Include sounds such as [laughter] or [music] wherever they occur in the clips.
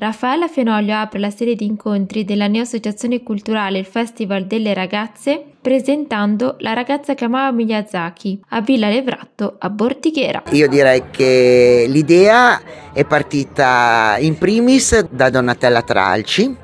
Raffaella Fenoglio apre la serie di incontri della Neoassociazione Culturale Il Festival delle Ragazze presentando La ragazza che amava Miyazaki a Villa Levratto a Bordighera. Io direi che l'idea è partita in primis da Donatella Tralci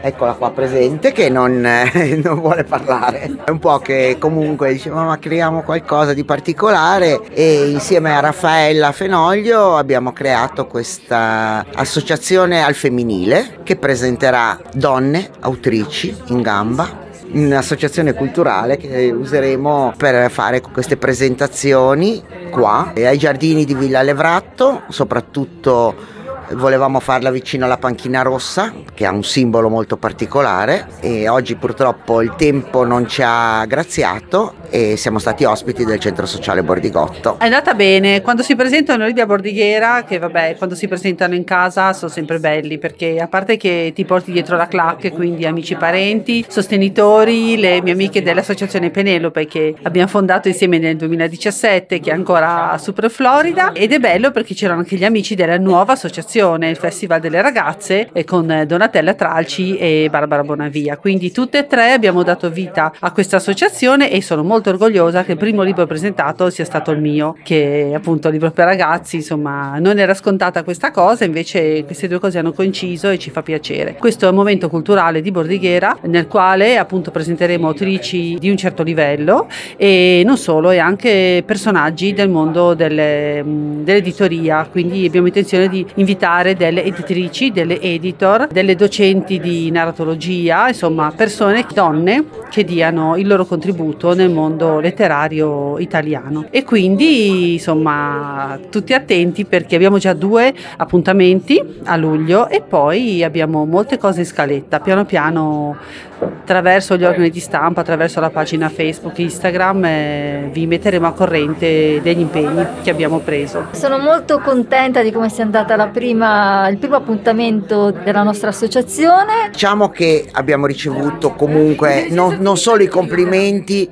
eccola qua presente che non, eh, [laughs] non, vuole parlare. È un po' che comunque diceva ma creiamo qualcosa di particolare. E insieme a Raffaella Fenoglio abbiamo creato questa associazione al femminile che presenterà donne autrici in gamba. Un'associazione culturale che useremo per fare queste presentazioni qua. Ai giardini di Villa Levratto, soprattutto volevamo farla vicino alla panchina rossa che ha un simbolo molto particolare e oggi purtroppo il tempo non ci ha graziato e siamo stati ospiti del centro sociale Bordigotto. È andata bene, quando si presentano lì da Bordighera, che vabbè, quando si presentano in casa sono sempre belli perché a parte che ti porti dietro la clac, quindi amici, parenti, sostenitori, le mie amiche dell'associazione Penelope che abbiamo fondato insieme nel 2017, che è ancora a Super Florida ed è bello perché c'erano anche gli amici della nuova associazione, il Festival delle Ragazze, con Donatella Tralci e Barbara Bonavia. Quindi tutte e tre abbiamo dato vita a questa associazione e sono molto molto orgogliosa che il primo libro presentato sia stato il mio, che è appunto il libro per ragazzi, insomma non era scontata questa cosa, invece queste due cose hanno coinciso e ci fa piacere. Questo è un momento culturale di Bordighera nel quale appunto presenteremo autrici di un certo livello e non solo, e anche personaggi del mondo delle, dell'editoria, quindi abbiamo intenzione di invitare delle editrici, delle editor, delle docenti di narratologia, insomma persone, donne che diano il loro contributo nel mondo mondo letterario italiano. E quindi insomma tutti attenti perché abbiamo già due appuntamenti a luglio e poi abbiamo molte cose in scaletta. Piano piano attraverso gli organi di stampa, attraverso la pagina Facebook, Instagram, eh, vi metteremo a corrente degli impegni che abbiamo preso. Sono molto contenta di come sia andata prima, il primo appuntamento della nostra associazione. Diciamo che abbiamo ricevuto comunque non, non solo i complimenti,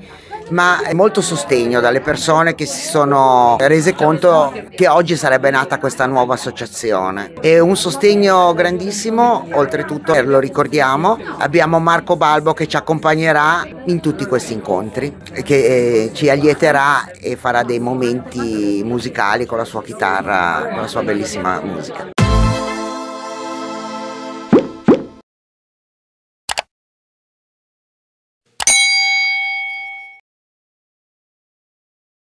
ma molto sostegno dalle persone che si sono rese conto che oggi sarebbe nata questa nuova associazione. E un sostegno grandissimo, oltretutto lo ricordiamo, abbiamo Marco Balbo che ci accompagnerà in tutti questi incontri, che eh, ci allieterà e farà dei momenti musicali con la sua chitarra, con la sua bellissima musica.